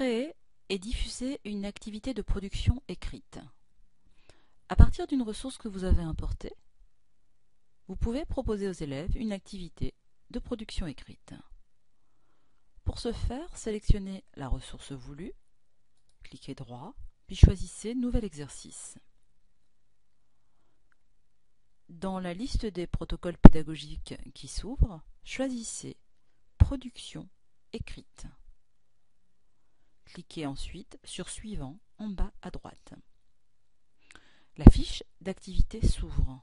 Créer et diffuser une activité de production écrite. À partir d'une ressource que vous avez importée, vous pouvez proposer aux élèves une activité de production écrite. Pour ce faire, sélectionnez la ressource voulue, cliquez droit, puis choisissez Nouvel exercice. Dans la liste des protocoles pédagogiques qui s'ouvrent, choisissez Production écrite. Cliquez ensuite sur Suivant en bas à droite. La fiche d'activité s'ouvre.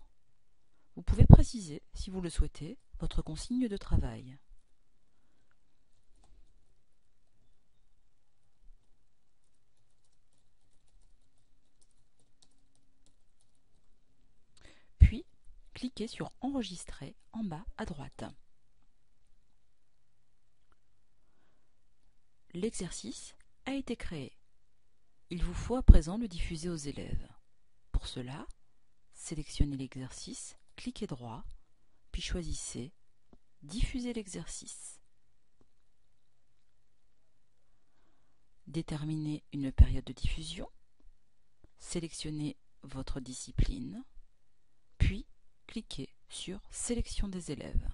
Vous pouvez préciser, si vous le souhaitez, votre consigne de travail. Puis, cliquez sur Enregistrer en bas à droite. L'exercice a été créé. Il vous faut à présent le diffuser aux élèves. Pour cela, sélectionnez l'exercice, cliquez droit, puis choisissez Diffuser l'exercice. Déterminez une période de diffusion, sélectionnez votre discipline, puis cliquez sur Sélection des élèves.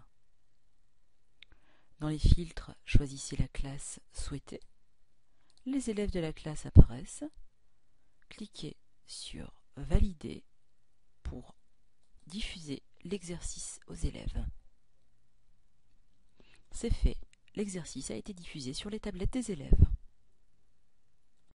Dans les filtres, choisissez la classe souhaitée les élèves de la classe apparaissent. Cliquez sur Valider pour diffuser l'exercice aux élèves. C'est fait, l'exercice a été diffusé sur les tablettes des élèves.